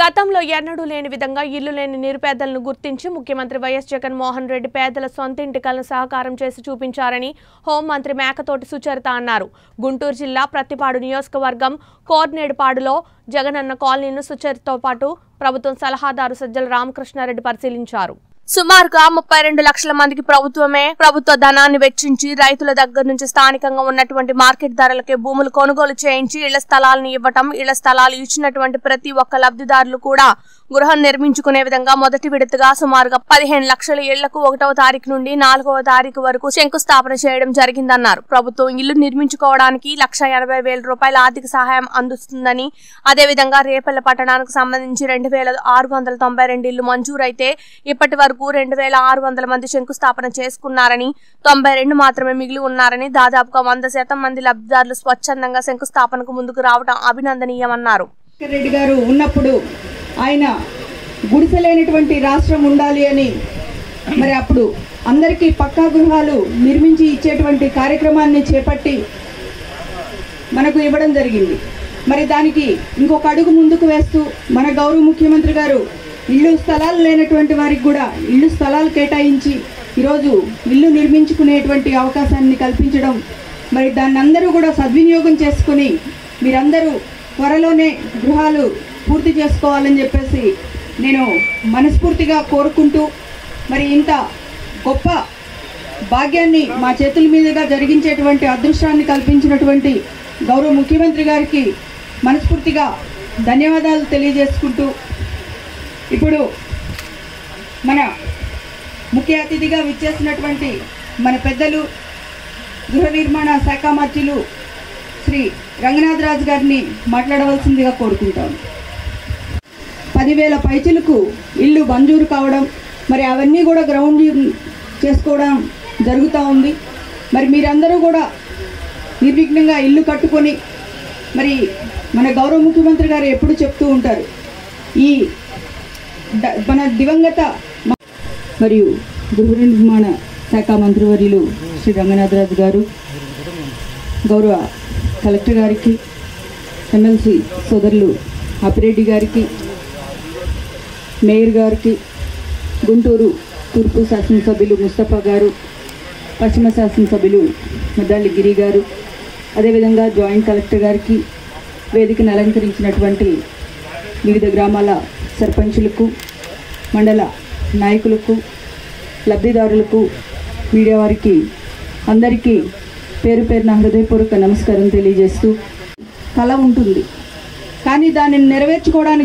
గతంలో ఎన్నడూ లేని విధంగా ఇల్లు లేని నిరుపేదలను గుర్తించి ముఖ్యమంత్రి వైఎస్ జగన్మోహన్ రెడ్డి పేదల సొంత ఇంటికలను సహకారం చేసి చూపించారని హోంమంత్రి మేకతోటి సుచరిత అన్నారు. గుంటూరు జిల్లా ప్రతిపాడు నియోజకవర్గం కోర్నేడుపాడులో జగనన్న కాలనీను సుచరితతో పాటు ప్రభుత్వం సలహాదారు సజ్జల రామకృష్ణారెడ్డి పరిశీలించారు. సుమారుగా ముప్పై రెండు లక్షల మందికి ప్రభుత్వమే ప్రభుత్వ ధనాన్ని వెచ్చించి రైతుల దగ్గర నుంచి స్థానికంగా ఉన్నటువంటి మార్కెట్ ధరలకే భూములు కొనుగోలు చేయించి ఇళ్ళ స్థలాలను ఇవ్వటం ఇళ్ళ స్థలాలు ఇచ్చినటువంటి ప్రతి ఒక్క లబ్ధిదారులు కూడా గృహం నిర్మించుకునే విధంగా మొదటి విడతగా సుమారుగా పదిహేను లక్షల ఇళ్ళకు ఒకటవ తారీఖు నుండి నాలుగవ తారీఖు వరకు శంకుస్థాపన చేయడం జరిగిందన్నారు. ప్రభుత్వం ఇల్లు నిర్మించుకోవడానికి లక్ష ఎనభై వేల రూపాయల ఆర్థిక సహాయం అందిస్తుందని అదేవిధంగా రేపల్ల పట్టణానికి సంబంధించి రెండు వేల ఆరు వందల తొంభై రెండు ఇల్లు మంజూరైతే ఇప్పటి వరకు రెండు వేల ఆరు వందల మంది శంకుస్థాపన చేసుకున్నారని తొంభై రెండు మాత్రమే మిగిలి ఉన్నారని దాదాపుగా వంద శాతం మంది లబ్ధిదారులు స్వచ్ఛందంగా శంకుస్థాపనకు ముందుకు రావడం అభినందనీయమన్నారు. రెడ్డి గారు ఉన్నప్పుడు ఆయన గుడిసెలేనటువంటి రాష్ట్రం ఉండాలి అని మరి అప్పుడు అందరికీ పక్కా గృహాలు నిర్మించి ఇచ్చేటువంటి కార్యక్రమాన్ని చేపట్టి మనకు ఇవ్వడం జరిగింది. మరి దానికి ఇంకొక అడుగు ముందుకు వేస్తూ మన గౌరవ ముఖ్యమంత్రి గారు ఇల్లు స్థలాలు లేనటువంటి వారికి కూడా ఇల్లు స్థలాలు కేటాయించి ఈరోజు ఇల్లు నిర్మించుకునేటువంటి అవకాశాన్ని కల్పించడం మరి దాన్ని అందరూ కూడా సద్వినియోగం చేసుకుని మీరందరూ త్వరలోనే గృహాలు పూర్తి చేసుకోవాలని చెప్పేసి నేను మనస్ఫూర్తిగా కోరుకుంటూ మరి ఇంత గొప్ప భాగ్యాన్ని మా చేతుల మీదుగా జరిగించేటువంటి అదృష్టాన్ని కల్పించినటువంటి గౌరవ ముఖ్యమంత్రి గారికి మనస్ఫూర్తిగా ధన్యవాదాలు తెలియజేసుకుంటూ ఇప్పుడు మన ముఖ్య అతిథిగా విచ్చేసినటువంటి మన పెద్దలు గృహ నిర్మాణ శాఖ మంత్రులు శ్రీ రంగనాథ్ రాజు గారిని మాట్లాడవలసిందిగా కోరుకుంటాను. పదివేల పైచులకు ఇల్లు మంజూరు కావడం మరి అవన్నీ కూడా గ్రౌండ్ చేసుకోవడం జరుగుతూ ఉంది. మరి మీరందరూ కూడా నిర్విఘ్నంగా ఇల్లు కట్టుకొని మరి మన గౌరవ ముఖ్యమంత్రి గారు ఎప్పుడు చెప్తూ ఉంటారు ఈ మన దివంగత మరియు గృహ నిర్మాణ శాఖ మంత్రివర్యులు శ్రీ రంగనాథరాజు గారు గౌరవ కలెక్టర్ గారికి ఎమ్మెల్సీ సోదరులు అపిరెడ్డి గారికి మేయర్ గారికి గుంటూరు తూర్పు శాసనసభ్యులు ముస్తఫా గారు పశ్చిమ శాసనసభ్యులు మద్దాలి గిరి గారు అదేవిధంగా జాయింట్ కలెక్టర్ గారికి వేదికను అలంకరించినటువంటి వివిధ గ్రామాల సర్పంచులకు మండల నాయకులకు లబ్ధిదారులకు మీడియా వారికి అందరికీ పేరు పేరున హృదయపూర్వక నమస్కారం తెలియజేస్తూ కళ ఉంటుంది. కానీ దానిని నెరవేర్చుకోవడానికి